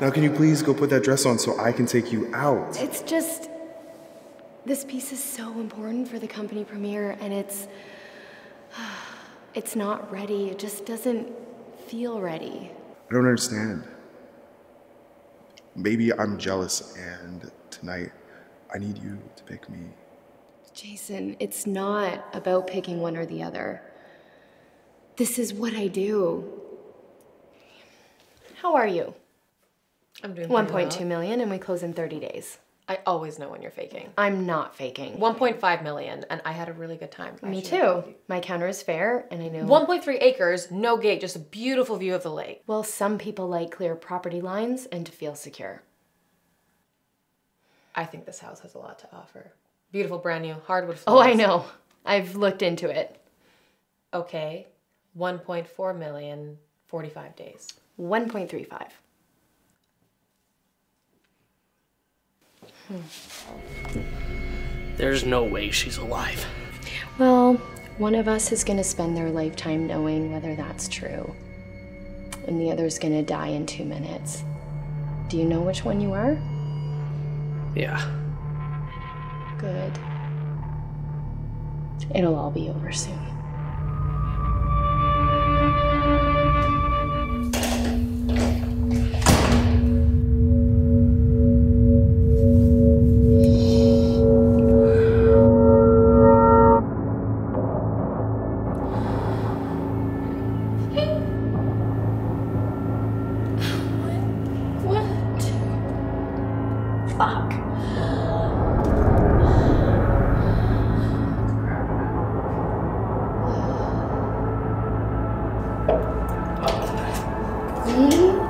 Now, can you please go put that dress on so I can take you out? It's just. This piece is so important for the company premiere, and it's. It's not ready. It just doesn't feel ready. I don't understand. Maybe I'm jealous, and tonight I need you to pick me. Jason, it's not about picking one or the other. This is what I do. How are you? I'm doing 1.2 million, and we close in 30 days. I always know when you're faking. I'm not faking. 1.5 million, and I had a really good time. Me too. My counter is fair, and I know. 1.3 acres, no gate, just a beautiful view of the lake. Well, some people like clear property lines and to feel secure. I think this house has a lot to offer. Beautiful, brand new, hardwood floor. Oh. I know. I've looked into it. Okay, 1.4 million, 45 days. 1.35. There's no way she's alive. Well, one of us is gonna spend their lifetime knowing whether that's true. And the other's gonna die in two minutes. Do you know which one you are? Yeah. Good. It'll all be over soon. fuck. Hmm.